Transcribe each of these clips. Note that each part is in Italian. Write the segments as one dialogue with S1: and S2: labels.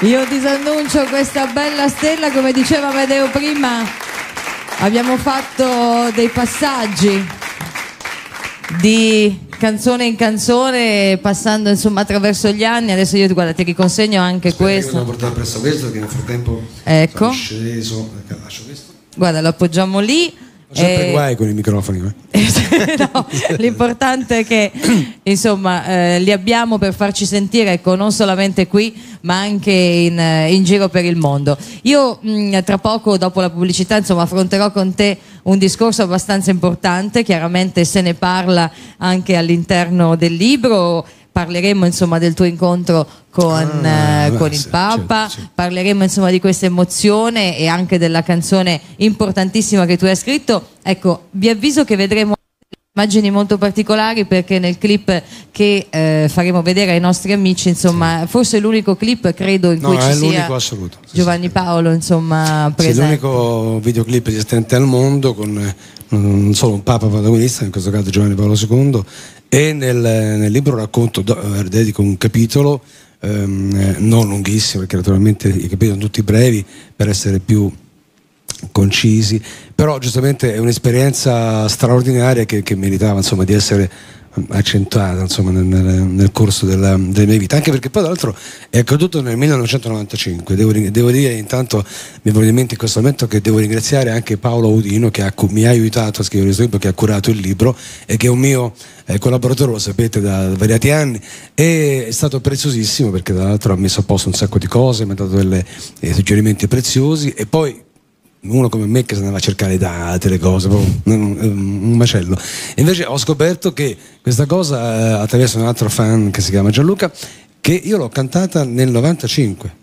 S1: Io disannuncio questa bella stella, come diceva Medeo prima, abbiamo fatto dei passaggi di canzone in canzone, passando insomma attraverso gli anni. Adesso io guarda, ti riconsegno anche
S2: Aspetta,
S1: questo.
S2: Devo portare presso questo che nel frattempo
S1: Ecco.
S2: sceso. Ecco, lascio questo.
S1: Guarda, lo appoggiamo lì.
S2: Sempre
S1: Eh,
S2: guai con i microfoni. eh.
S1: no, l'importante è che insomma eh, li abbiamo per farci sentire ecco, non solamente qui ma anche in, eh, in giro per il mondo io mh, tra poco dopo la pubblicità insomma affronterò con te un discorso abbastanza importante chiaramente se ne parla anche all'interno del libro parleremo insomma del tuo incontro con,
S2: Ah,
S1: eh, con il Papa
S2: certo, sì.
S1: parleremo insomma di questa emozione e anche della canzone importantissima che tu hai scritto. Ecco, vi avviso che vedremo immagini molto particolari perché nel clip che eh, faremo vedere ai nostri amici, insomma, forse è l'unico clip credo in
S2: No,
S1: cui
S2: è
S1: ci sia
S2: l'unico assoluto. Sì,
S1: Giovanni Paolo, insomma,
S2: Sì,
S1: presente.
S2: l'unico videoclip esistente al mondo con non solo un Papa protagonista, in questo caso Giovanni Paolo II, e nel, nel libro racconto, eh, dedico un capitolo, ehm, eh, non lunghissimo, perché naturalmente i capitoli sono tutti brevi per essere più concisi, però giustamente è un'esperienza straordinaria che, che meritava insomma, di essere accentuata insomma, nel, nel- corso della, della mia vita, anche perché poi tra l'altro è accaduto nel 1995, devo, devo dire intanto mi viene in mente in questo momento che devo ringraziare anche Paolo Audino che ha mi ha aiutato a scrivere questo libro, che ha curato il libro e che è un mio eh, collaboratore, lo sapete da svariati anni, e è stato preziosissimo perché tra l'altro ha messo a posto un sacco di cose, mi ha dato dei suggerimenti preziosi. E poi uno come me che si andava a cercare date, le cose, un, macello. E invece ho scoperto che questa cosa, eh, attraverso un altro fan che si chiama Gianluca, che io l'ho cantata nel 95.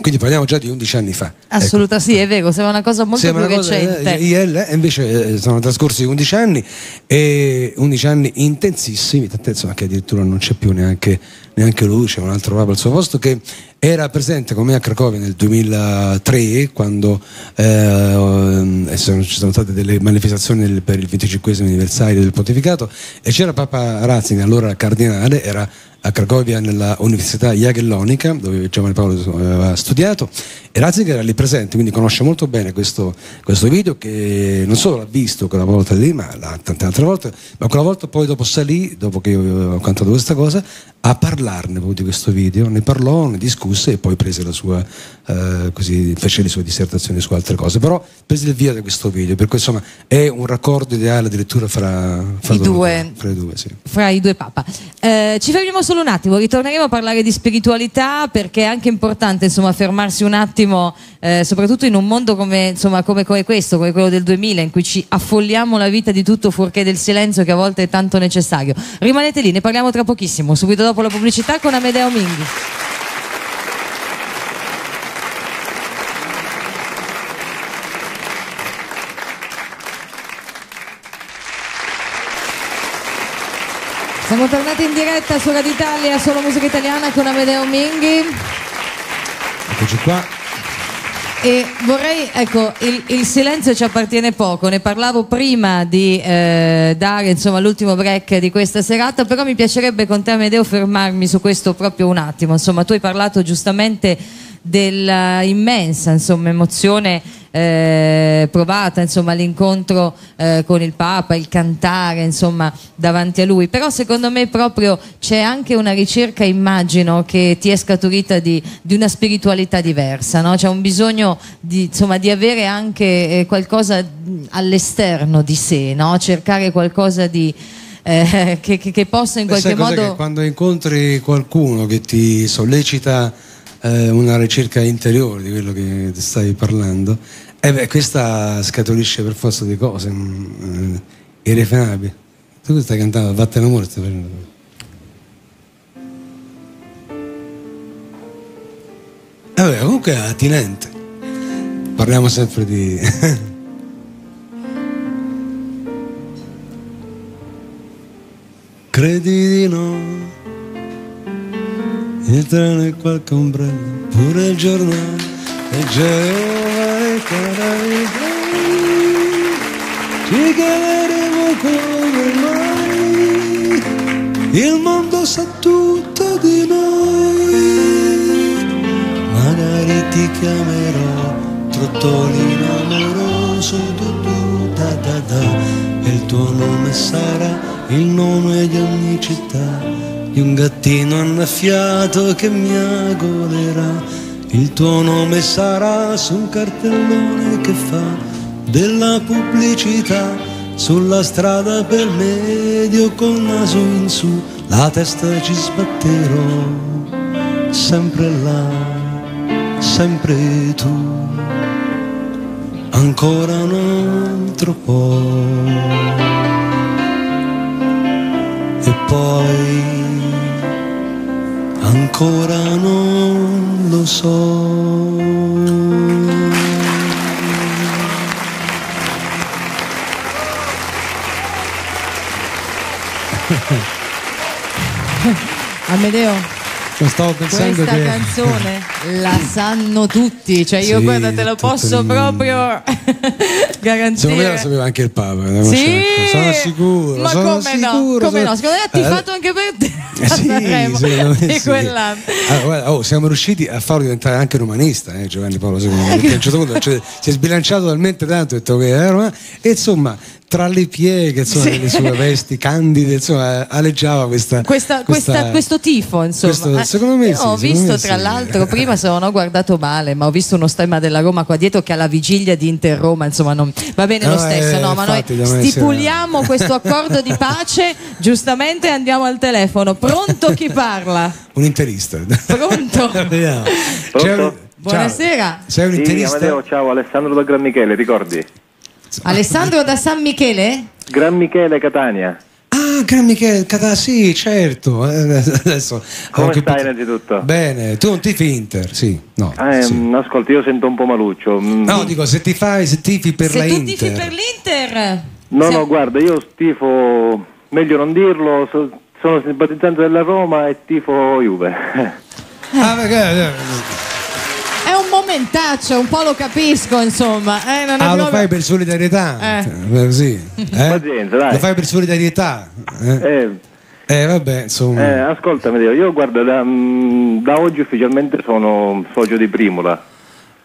S2: Quindi parliamo già di 11 anni fa.
S1: Assolutamente sì, è vero, sembra una cosa molto
S2: Sembra
S1: più
S2: cosa,
S1: recente.
S2: eh, IL, e invece eh, sono trascorsi 11 anni e 11 anni intensissimi, tant'è insomma che addirittura non c'è più neanche, neanche lui, c'è un altro papa al suo posto che era presente con me a Cracovia nel 2003 quando eh, sono- ci sono state delle manifestazioni per il 25 anniversario del pontificato e c'era Papa Ratzinger, allora cardinale, era a Cracovia nella Università Jagellonica dove Giovanni Paolo aveva studiato e Ratzinger era lì presente quindi conosce molto bene questo, questo video che non solo l'ha visto quella volta lì ma tante altre volte ma quella volta poi dopo salì dopo che io avevo cantato questa cosa a parlarne di questo video ne parlò, ne discusse e poi prese la sua eh, così fece le sue dissertazioni su altre cose però prese il via da questo video per cui insomma è un raccordo ideale addirittura fra, fra
S1: I due.
S2: fra i due sì.
S1: fra i due papa. Eh, ci fermiamo solo un attimo, ritorneremo a parlare di spiritualità perché è anche importante insomma, fermarsi un attimo, eh, soprattutto in un mondo come, insomma, come, come questo, come quello del 2000, in cui ci affolliamo la vita di tutto fuorché del silenzio che a volte è tanto necessario. Rimanete lì, ne parliamo tra pochissimo, subito dopo la pubblicità con Amedeo Minghi. Siamo tornati in diretta su Radio Italia, solo musica italiana con Amedeo Minghi.
S2: eccoci qua.
S1: E vorrei, ecco, il, il silenzio ci appartiene poco, ne parlavo prima di eh, dare insomma, l'ultimo break di questa serata, però mi piacerebbe con te Amedeo fermarmi su questo proprio un attimo, insomma tu hai parlato giustamente dell'immensa insomma, emozione eh, provata, insomma l'incontro eh, con il Papa, il cantare insomma davanti a lui, però secondo me proprio c'è anche una ricerca, immagino, che ti è scaturita di, di una spiritualità diversa, no? c'è un bisogno di, insomma, di avere anche eh, qualcosa all'esterno di sé, no? cercare qualcosa di... eh, che, che- che possa in qualche modo
S2: quando incontri qualcuno che ti sollecita eh, una ricerca interiore di quello che ti stai parlando, eh beh, questa scaturisce per forza di cose mm, eh, irrefrenabili. Tu stai cantando Vattene stai facendo. Eh comunque è attinente. Parliamo sempre di. Credi di no? Il treno e qualche ombrello, pure il giornale e giovane caravita. Ci chiameremo come mai, il mondo sa tutto di noi. ti chiamerò trottolino amoroso du, du, da, da, da. e il tuo nome sarà il nome di ogni città di un gattino annaffiato che mi agolerà. Il tuo nome sarà su un cartellone che fa della pubblicità. Sulla strada per medio col naso in su la testa ci sbatterò. Sempre là sempre tu. Ancora un altro po' e poi ancora non lo so.
S1: Amedeo
S2: stavo pensando
S1: questa
S2: che...
S1: canzone la sanno tutti cioè io
S2: Sì,
S1: guarda te lo posso proprio garantire
S2: Secondo me la sapeva anche il Papa. eh,
S1: sì,
S2: Sono sicuro.
S1: ma
S2: sono
S1: come no?
S2: sicuro,
S1: Come
S2: sono-
S1: no? Secondo me ha
S2: Eh,
S1: tifato anche per te
S2: eh, sì,
S1: Sanremo di
S2: sì. guarda, oh, siamo riusciti a farlo diventare anche un umanista, eh, Giovanni Paolo II.
S1: Eh,
S2: Perché a un certo punto cioè, si è sbilanciato talmente tanto ha detto che era una- e insomma tra le pieghe, insomma,
S1: Sì.
S2: nelle sue vesti candide, insomma, aleggiava questa,
S1: Questa- questa- questo tifo, insomma.
S2: questo-
S1: Eh,
S2: secondo me
S1: io
S2: sì,
S1: ho
S2: secondo
S1: visto,
S2: me
S1: tra
S2: sì.
S1: l'altro, prima se non ho guardato male, ma ho visto uno stemma della Roma qua dietro che alla vigilia di Inter Roma, insomma, non- va bene lo
S2: No,
S1: stesso,
S2: eh,
S1: no? Ma
S2: infatti,
S1: noi stipuliamo questo accordo di pace, giustamente andiamo al telefono. Pronto chi parla?
S2: Un interista.
S1: Pronto?
S3: Pronto?
S1: Buonasera.
S2: Ciao. Sei un
S3: Sì,
S2: interista?
S3: Amadeo, ciao, Alessandro da Gran Michele, ricordi?
S1: Alessandro da San Michele?
S3: Gran Michele Catania.
S2: Ah, Gran Michele Catà, sì, certo. Eh, Adesso
S3: Come stai
S2: capito.
S3: innanzitutto?
S2: Bene, tu non tifi Inter, sì. No,
S3: Ah,
S2: sì.
S3: ehm, ascolta, io sento un po' maluccio. Mm,
S2: No, dico, se ti fai, se tifi per
S1: Se
S2: la
S1: tu
S2: Inter.
S1: tifi per l'Inter.
S3: no,
S1: siamo-
S3: no, guarda, io tifo, meglio non dirlo, so- sono simpatizzante della Roma e tifo Juve.
S2: Ah, perché, eh,
S1: È un po' lo capisco, insomma. Eh, non è
S2: ah, lo
S1: proprio-
S2: fai per solidarietà?
S1: Eh.
S2: Eh, Così. Eh?
S3: Pazienza, dai.
S2: Lo fai per solidarietà? Eh,
S3: Eh,
S2: Eh, vabbè,
S3: eh,
S2: insomma.
S3: ascolta, Amadeo, io guarda, da, mm, da oggi ufficialmente sono socio di Primula.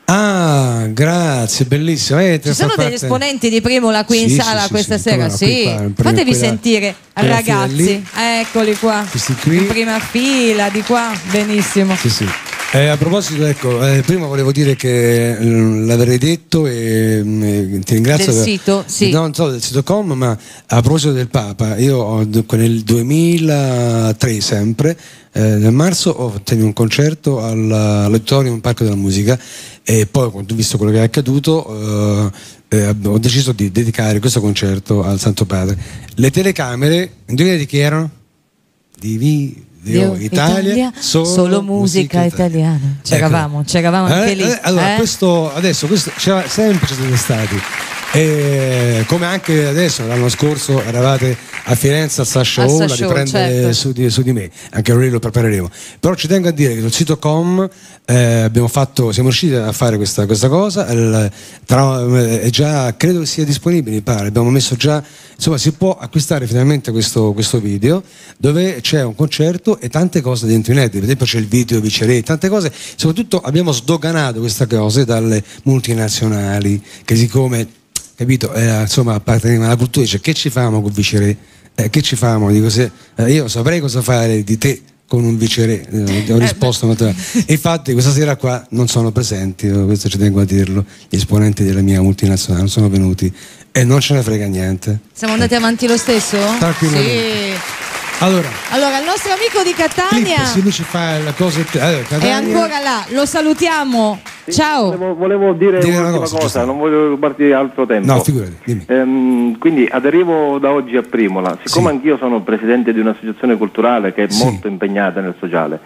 S2: Ah, grazie, bellissimo. Eh,
S1: Ci sono degli esponenti di Primola qui in
S2: Sì,
S1: sala
S2: sì,
S1: questa
S2: sì,
S1: sera? sì.
S2: qua, in
S1: Fatevi
S2: quella-
S1: sentire, ragazzi. Eccoli qua.
S2: Questi qui.
S1: In prima fila, di qua. Benissimo.
S2: Sì, sì. Eh, a proposito, ecco, eh, prima volevo dire che eh, l'avrei detto e mm, ti ringrazio.
S1: Del
S2: per-
S1: sito, sì.
S2: No, non so del sito com, ma a proposito del Papa, io ho, nel 2003 sempre, eh, nel marzo ho tenuto un concerto al- all'Auditorium Parco della Musica e poi visto quello che è accaduto eh, eh, ho deciso di dedicare questo concerto al Santo Padre. Le telecamere, indovinate di chi erano? Di
S1: Dio,
S2: Italia,
S1: solo, musica italiana. C'eravamo, c'eravamo anche
S2: Eh,
S1: lì.
S2: eh, allora,
S1: eh?
S2: questo adesso questo c'era sempre siete stati. E come anche adesso, l'anno scorso eravate a Firenze al Sasha
S1: Al
S2: Hall a riprendere
S1: certo.
S2: su, di, su di me, anche lì lo prepareremo. Però ci tengo a dire che sul sito com eh, abbiamo fatto, siamo riusciti a fare questa, questa cosa, il- tra- eh, già, credo che sia disponibile, mi pare, abbiamo messo già, insomma si può acquistare finalmente questo, questo video dove c'è un concerto e tante cose dentro inedite, per esempio c'è il video Viceré, tante cose, soprattutto abbiamo sdoganato queste cose dalle multinazionali, che siccome, capito, eh, insomma appartenevano alla cultura, dice che ci famo con Viceré? Eh, che ci famo? Dico, se, eh, io saprei cosa fare di te con un viceré, eh, ho risposto naturalmente. Infatti questa sera qua non sono presenti, eh, questo ci tengo a dirlo, gli esponenti della mia multinazionale non sono venuti e non ce ne frega niente.
S1: Siamo andati avanti lo stesso?
S2: Tranquillamente.
S1: Sì.
S2: Allora,
S1: Allora, il nostro amico di Catania
S2: Clip, se lui ci fa la cosa allora,
S1: è
S2: Catania-
S1: ancora là. Lo salutiamo. Ciao.
S3: Volevo, volevo dire
S2: Dire una
S3: un'ultima
S2: cosa,
S3: cosa, non voglio rubarti altro tempo.
S2: No, figurati, dimmi.
S3: Ehm, quindi aderivo da oggi a Primola, siccome
S2: Sì.
S3: anch'io sono presidente di un'associazione culturale che è
S2: Sì.
S3: molto impegnata nel sociale,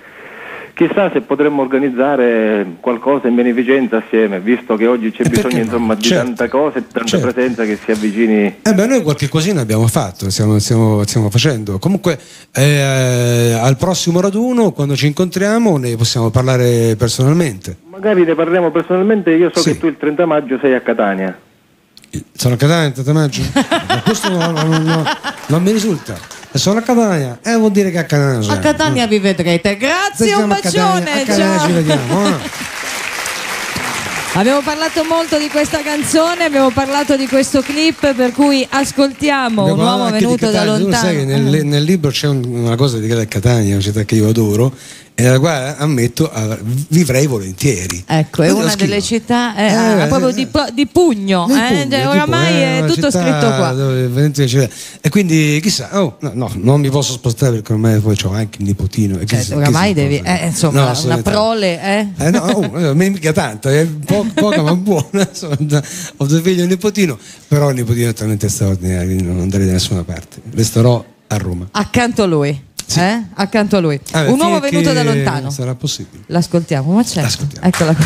S3: chissà se potremmo organizzare qualcosa in beneficenza assieme, visto che oggi c'è
S2: E
S3: bisogno
S2: no?
S3: insomma, di
S2: Certo.
S3: tanta cosa e tanta
S2: Certo.
S3: presenza che si avvicini.
S2: Eh beh, noi qualche cosina abbiamo fatto, stiamo, stiamo- stiamo facendo. Comunque, eh, al prossimo raduno, quando ci incontriamo, ne possiamo parlare personalmente.
S3: Magari ne parliamo personalmente, io so
S2: Sì.
S3: che tu il 30 maggio sei a Catania.
S2: Sono a Catania il 30 maggio? Ma questo non- non- non mi risulta. E Sono a Catania, eh, vuol dire che a Catania
S1: A
S2: sono.
S1: Catania vi vedrete. Grazie, un
S2: Siamo a Catania,
S1: bacione.
S2: a Catania
S1: ciao.
S2: ci vediamo. eh.
S1: Abbiamo parlato molto di questa canzone, abbiamo parlato di questo clip, per cui ascoltiamo
S2: Abbiamo
S1: un uomo venuto da
S2: Catania. Tu
S1: lontano.
S2: sai che nel, nel libro c'è un- una cosa di Catania, una città che io adoro, e nella quale ammetto ah, vivrei volentieri.
S1: Ecco, è una delle città eh,
S2: Eh,
S1: ah,
S2: eh,
S1: proprio
S2: eh.
S1: di, di pugno, eh,
S2: Puglia,
S1: cioè, oramai
S2: eh,
S1: è tutto scritto qua.
S2: dove E quindi chissà, oh, no, no, non mi posso spostare perché ormai poi ho anche il nipotino. E
S1: Cioè,
S2: chissà-
S1: oramai
S2: chissà
S1: devi, eh, insomma,
S2: No,
S1: una prole, eh?
S2: Eh no, oh, mica tanta, è po- poca ma buona. insomma, ho due figli e un nipotino, però il nipotino è talmente straordinario, quindi non andrei da nessuna parte. Resterò a Roma.
S1: Accanto a lui,
S2: Sì.
S1: eh? Accanto a lui.
S2: Ah,
S1: un uomo venuto da lontano.
S2: Sarà possibile.
S1: L'ascoltiamo, ma certo.
S2: L'ascoltiamo.
S1: Eccola qua.